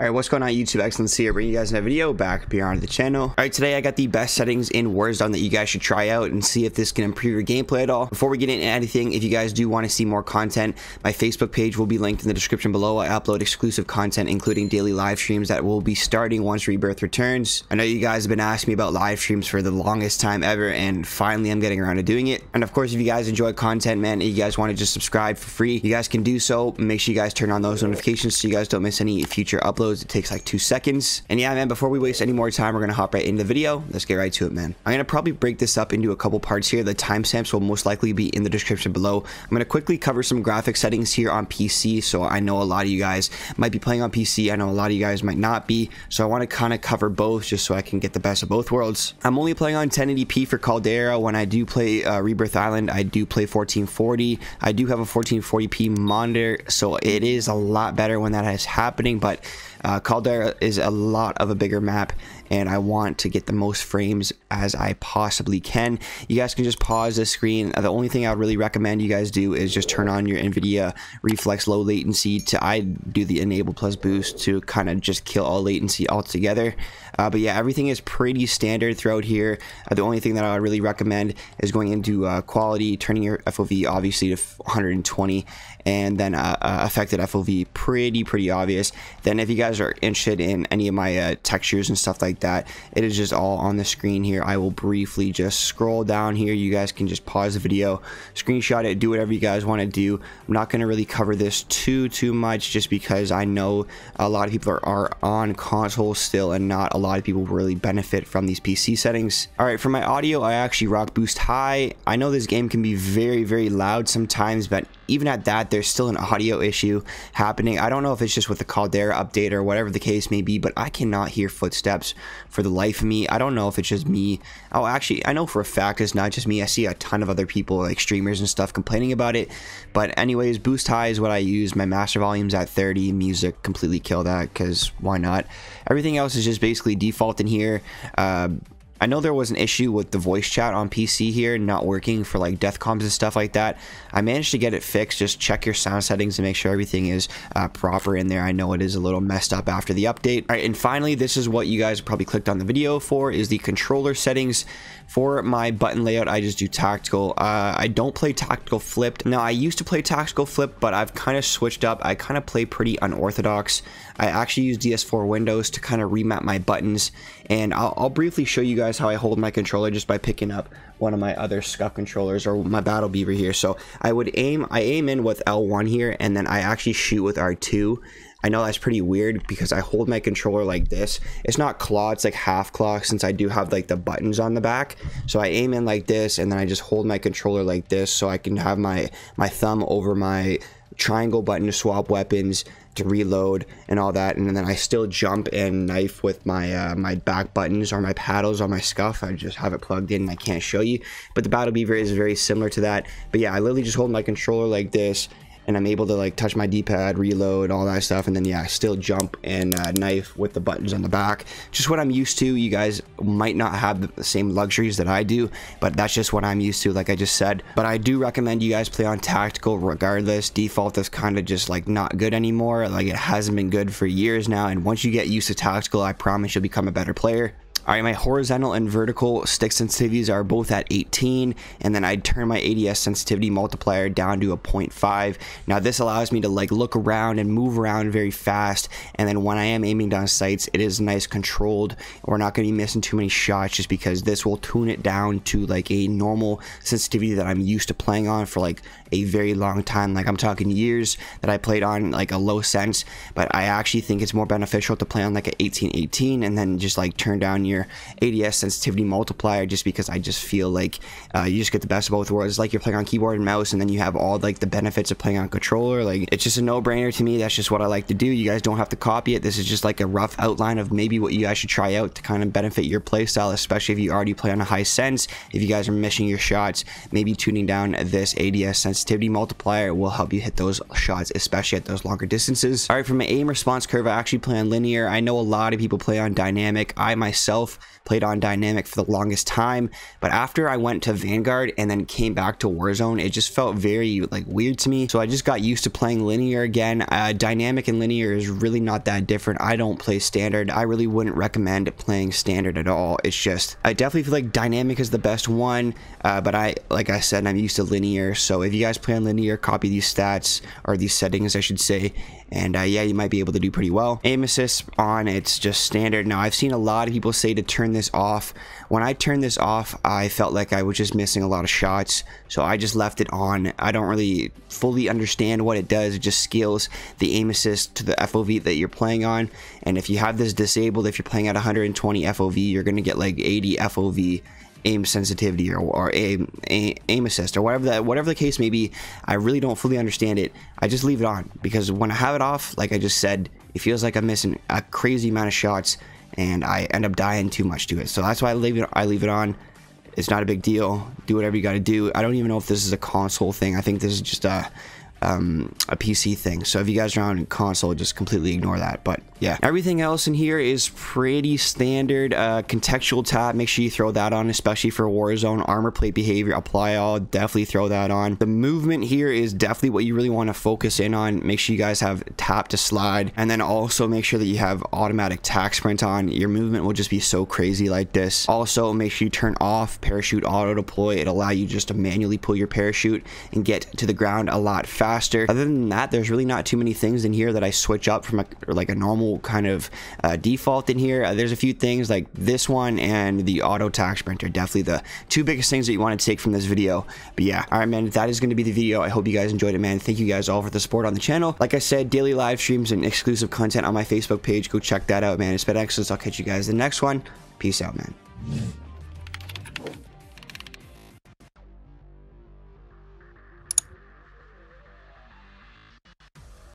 Alright, what's going on YouTube Excellence here, bringing you guys a video back beyond the channel. Alright, today I got the best settings in Warzone that you guys should try out and see if this can improve your gameplay at all. Before we get into anything, if you guys do want to see more content, my Facebook page will be linked in the description below. I upload exclusive content, including daily live streams that will be starting once Rebirth returns. I know you guys have been asking me about live streams for the longest time ever, and finally I'm getting around to doing it. And of course, if you guys enjoy content, man, you guys want to just subscribe for free, you guys can do so. Make sure you guys turn on those notifications so you guys don't miss any future uploads. It takes like two seconds. And yeah, man, before we waste any more time, we're going to hop right into the video. Let's get right to it, man. I'm going to probably break this up into a couple parts here. The timestamps will most likely be in the description below. I'm going to quickly cover some graphic settings here on PC. So I know a lot of you guys might be playing on PC. I know a lot of you guys might not be. So I want to kind of cover both just so I can get the best of both worlds. I'm only playing on 1080p for Caldera. When I do play uh, Rebirth Island, I do play 1440. I do have a 1440p monitor, so it is a lot better when that is happening, but uh, Caldera is a lot of a bigger map and I want to get the most frames as I possibly can. You guys can just pause the screen. The only thing I would really recommend you guys do is just turn on your NVIDIA Reflex low latency to I do the enable plus boost to kind of just kill all latency altogether. Uh, but yeah, everything is pretty standard throughout here. Uh, the only thing that I would really recommend is going into uh, quality, turning your FOV obviously to 120, and then uh, uh, affected FOV pretty, pretty obvious. Then if you guys are interested in any of my uh, textures and stuff like that, it is just all on the screen here. I will briefly just scroll down here. You guys can just pause the video, screenshot it, do whatever you guys want to do. I'm not going to really cover this too, too much just because I know a lot of people are, are on console still and not a lot of people really benefit from these PC settings. All right, for my audio, I actually rock boost high. I know this game can be very, very loud sometimes, but even at that, there's still an audio issue happening. I don't know if it's just with the Caldera update or whatever the case may be, but I cannot hear footsteps for the life of me. I don't know if it's just me. Oh, actually, I know for a fact it's not just me. I see a ton of other people, like streamers and stuff, complaining about it. But anyways, boost high is what I use. My master volume's at 30. Music completely kill that because why not? Everything else is just basically default in here. Uh, I know there was an issue with the voice chat on PC here not working for like death comms and stuff like that. I managed to get it fixed. Just check your sound settings and make sure everything is uh, proper in there. I know it is a little messed up after the update. All right, and finally, this is what you guys probably clicked on the video for is the controller settings. For my button layout, I just do tactical. Uh, I don't play tactical flipped. Now, I used to play tactical flipped, but I've kind of switched up. I kind of play pretty unorthodox. I actually use DS4 Windows to kind of remap my buttons, and I'll, I'll briefly show you guys how I hold my controller just by picking up one of my other SCUF controllers or my Battle Beaver here. So I would aim, I aim in with L1 here, and then I actually shoot with R2. I know that's pretty weird because I hold my controller like this. It's not claw, it's like half claw since I do have like the buttons on the back. So I aim in like this and then I just hold my controller like this so I can have my, my thumb over my triangle button to swap weapons to reload and all that and then I still jump and knife with my uh, my back buttons or my paddles on my SCUF. I just have it plugged in and I can't show you but the Battle Beaver is very similar to that but yeah I literally just hold my controller like this and I'm able to like touch my d-pad reload all that stuff and then yeah still jump and uh, knife with the buttons on the back. Just what I'm used to you guys might not have the same luxuries that I do but that's just what I'm used to like I just said. But I do recommend you guys play on tactical regardless. Default is kind of just like not good anymore. Like it hasn't been good for years now and once you get used to tactical I promise you'll become a better player Alright, my horizontal and vertical stick sensitivities are both at 18, and then I'd turn my ADS sensitivity multiplier down to a 0.5. Now this allows me to like look around and move around very fast, and then when I am aiming down sights, it is nice controlled. We're not going to be missing too many shots just because this will tune it down to like a normal sensitivity that I'm used to playing on for like a very long time. Like I'm talking years that I played on like a low sense, but I actually think it's more beneficial to play on like an 1818 and then just like turn down your ADS sensitivity multiplier just because I just feel like uh, you just get the best of both worlds. Like you're playing on keyboard and mouse and then you have all like the benefits of playing on controller. Like it's just a no-brainer to me. That's just what I like to do. You guys don't have to copy it. This is just like a rough outline of maybe what you guys should try out to kind of benefit your playstyle, especially if you already play on a high sense. If you guys are missing your shots, maybe tuning down this ADS sensitivity multiplier will help you hit those shots, especially at those longer distances. All right, for my aim response curve, I actually play on linear. I know a lot of people play on dynamic. I myself myself. Played on Dynamic for the longest time, but after I went to Vanguard and then came back to Warzone, it just felt very like weird to me. So I just got used to playing linear again. Uh, dynamic and linear is really not that different. I don't play standard. I really wouldn't recommend playing standard at all. It's just I definitely feel like dynamic is the best one, uh, but I like I said I'm used to linear. So if you guys play on linear, copy these stats or these settings, I should say, and uh, yeah, you might be able to do pretty well. Aim assist on, it's just standard. Now, I've seen a lot of people say to turn this off. When I turned this off, I felt like I was just missing a lot of shots, so I just left it on. I don't really fully understand what it does. It just scales the aim assist to the FOV that you're playing on, and if you have this disabled, if you're playing at 120 FOV, you're going to get like 80 FOV aim sensitivity or, or aim, aim assist or whatever that whatever the case may be i really don't fully understand it. I just leave it on because when i have it off like i just said it feels like i'm missing a crazy amount of shots and i end up dying too much to it. So that's why i leave it i leave it on. It's not a big deal. Do whatever you got to do. I don't even know if this is a console thing. I think this is just a um, a PC thing. So if you guys are on console, just completely ignore that. But yeah, everything else in here is pretty standard. Uh, contextual tab, make sure you throw that on, especially for Warzone. Armor plate behavior, apply all, definitely throw that on. The movement here is definitely what you really want to focus in on. Make sure you guys have tap to slide, and then also make sure that you have automatic tac sprint on. Your movement will just be so crazy like this. Also, make sure you turn off parachute auto deploy. It'll allow you just to manually pull your parachute and get to the ground a lot faster faster. Other than that, there's really not too many things in here that I switch up from a, like a normal kind of uh, default in here. Uh, there's a few things like this one and the auto tac sprint. definitely the two biggest things that you want to take from this video. But yeah, all right, man, that is going to be the video. I hope you guys enjoyed it, man. Thank you guys all for the support on the channel. Like I said, daily live streams and exclusive content on my Facebook page. Go check that out, man. It's been excellent. I'll catch you guys in the next one. Peace out, man.